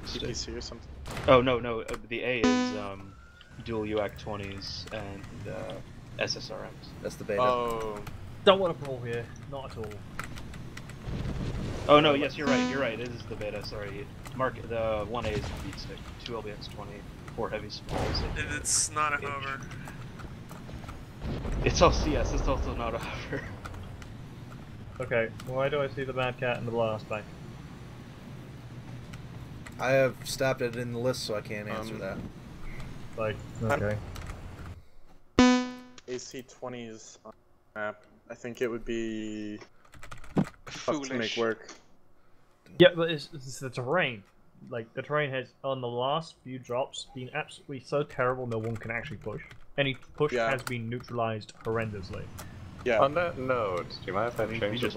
PPC or something. Oh no no uh, the A is um, dual UAC 20s and uh, SSRMs. That's the beta. Oh, Don't want to brawl here, not at all. Oh no yes you're right you're right it is the beta sorry mark the one A is the beat stick two LBX 20 four heavy smalls. It- It's not a hover. It's also yes it's also not a hover. Okay, why do I see the Mad Cat and the Blast back? I have stopped it in the list, so I can't answer Um, that. Like, okay. AC20s on the map. I think it would be tough to make work. Yeah, but it's, it's the terrain. Like, the terrain has, on the last few drops, been absolutely so terrible no one can actually push. Any push Yeah. has been neutralized horrendously. Yeah. On that note, do you mind if I I change we the just?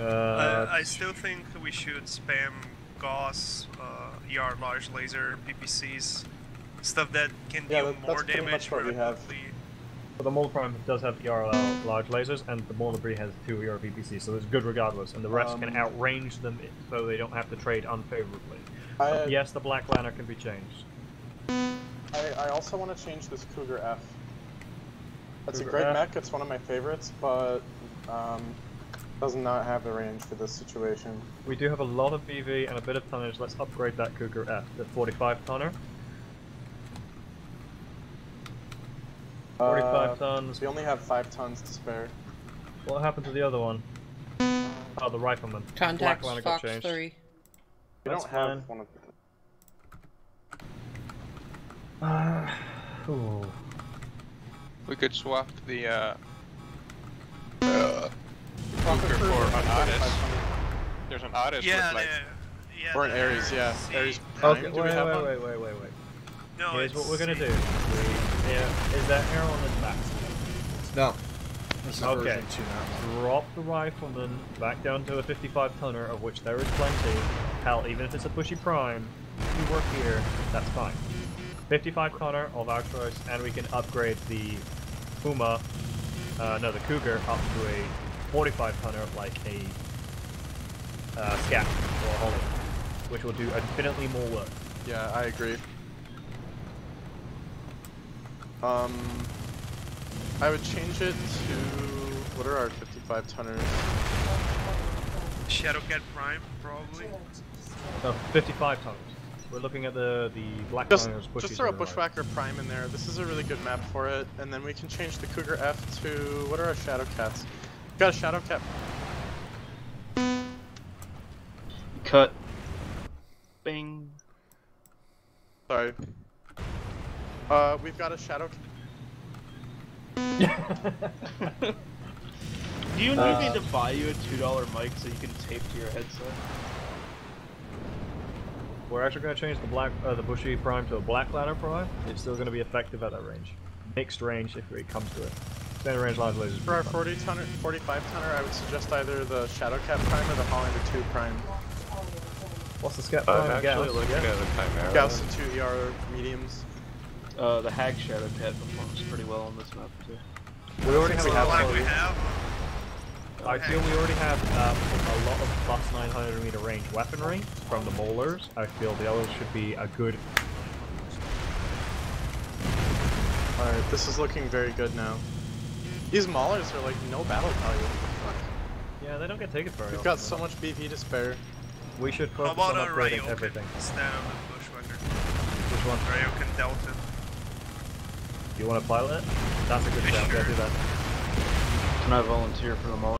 Uh, Uh, I still think we should spam Gauss, uh, ER large laser, PPCs, stuff that can Yeah, deal that- more that's pretty damage much what we have. But the Mauler Prime does have ERL large lasers, and the Mole Debris has two ER PPCs, so it's good regardless, and the rest can Um, outrange them so they don't have to trade unfavorably. I, But yes, the Black Lanner can be changed. I, I also want to change this Cougar F. It's a great F. mech, it's one of my favorites, but um, does not have the range for this situation. We do have a lot of BV and a bit of tonnage. Let's upgrade that Cougar F, the 45 tonner. 45 Uh, tons. we only have 5 tons to spare. What happened to the other one? Oh, the rifleman. Contact Black Lanner got Fox changed. 3. We That's don't have fine. one of Uh, ooh. We could swap the uh, uh, Cougar for an Otis. There's an Otis Yeah, with like yeah. Or an the Ares, yeah. C. Ares Prime, Okay, do wait, we have wait, one? wait, wait, wait, wait. No, Here's it's what we're gonna C. do. We, yeah, is that arrow on the back? No. This is Okay. 2 now. Drop the rifleman back down to a 55 tonner, of which there is plenty. Hell, even if it's a pushy prime, if you work here, that's fine. 55 tonner of our choice, and we can upgrade the Puma, uh, no, the Cougar, up to a 45 tonner, like a uh, Scat or Holly, which will do infinitely more work. Yeah, I agree. Um, I would change it to what are our 55 tonners? Shadowcat Prime, probably. No, 55 tonners. We're looking at the the black Just, tonners. bushies just throw a are right. Bushwhacker Prime in there. This is a really good map for it, and then we can change the Cougar F to what are our Shadow Cats? We've got a Shadow cap. Cut. Bing. Sorry. Uh, we've got a Shadow. Do you need Uh, me to buy you a two dollar mic so you can tape to your headset? We're actually going to change the black, uh, the bushy prime to a black Lanner prime. It's still going to be effective at that range. Mixed range if it comes to it. Standard range large lasers. For our 40 tonner, 45 tonner, I would suggest either the Shadow Cat Prime or the Hollander 2 Prime. What's the scat I'm prime? actually Gauss, looking yeah? at a Chimera. Gauss the 2 ER mediums. Uh, the Hag Shadow Cat performs pretty well on this map too. We already have So a lot. we have. I feel we already have um, a lot of plus 900 meter range weaponry from the Maulers. I feel the others should be a good. Alright, this is looking very good now. These Maulers are like no battle value. Yeah, they don't get taken very We've often. got so much BV to spare. We should How focus about on upgrading Ryoken everything. instead of the Bushwhacker? Which one? Ryoken Delta. You want to pilot it? That's a good Yeah, shout. Yeah, do that. Can I volunteer for the moment?